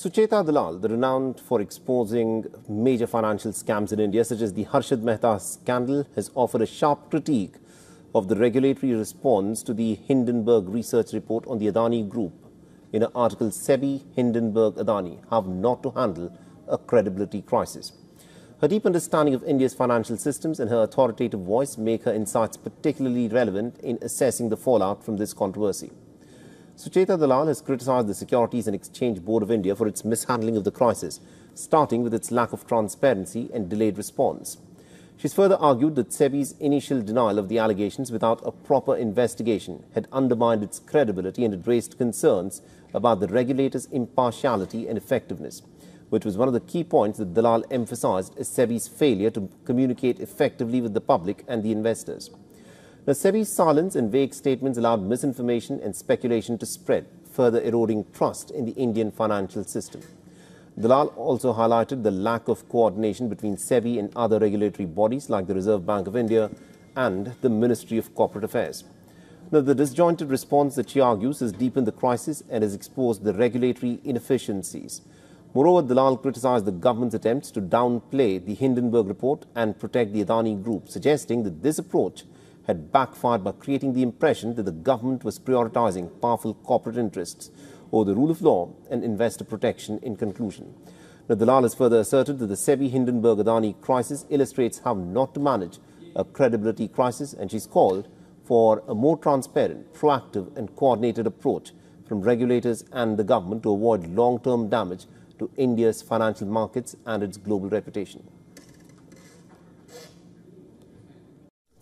Sucheta Dalal, the renowned for exposing major financial scams in India, such as the Harshad Mehta scandal, has offered a sharp critique of the regulatory response to the Hindenburg research report on the Adani Group. In an article, SEBI, Hindenburg, Adani have not to handle a credibility crisis. Her deep understanding of India's financial systems and her authoritative voice make her insights particularly relevant in assessing the fallout from this controversy. Sucheta Dalal has criticized the Securities and Exchange Board of India for its mishandling of the crisis, starting with its lack of transparency and delayed response. She's further argued that SEBI's initial denial of the allegations without a proper investigation had undermined its credibility and had raised concerns about the regulator's impartiality and effectiveness, which was one of the key points that Dalal emphasized as SEBI's failure to communicate effectively with the public and the investors. The SEBI's silence and vague statements allowed misinformation and speculation to spread, further eroding trust in the Indian financial system. Dalal also highlighted the lack of coordination between SEBI and other regulatory bodies like the Reserve Bank of India and the Ministry of Corporate Affairs. Now, the disjointed response that she argues has deepened the crisis and has exposed the regulatory inefficiencies. Moreover, Dalal criticized the government's attempts to downplay the Hindenburg report and protect the Adani group, suggesting that this approach had backfired by creating the impression that the government was prioritizing powerful corporate interests over the rule of law and investor protection in conclusion. Now, Dalal has further asserted that the SEBI Hindenburg Adani crisis illustrates how not to manage a credibility crisis, and she's called for a more transparent, proactive, and coordinated approach from regulators and the government to avoid long term damage to India's financial markets and its global reputation.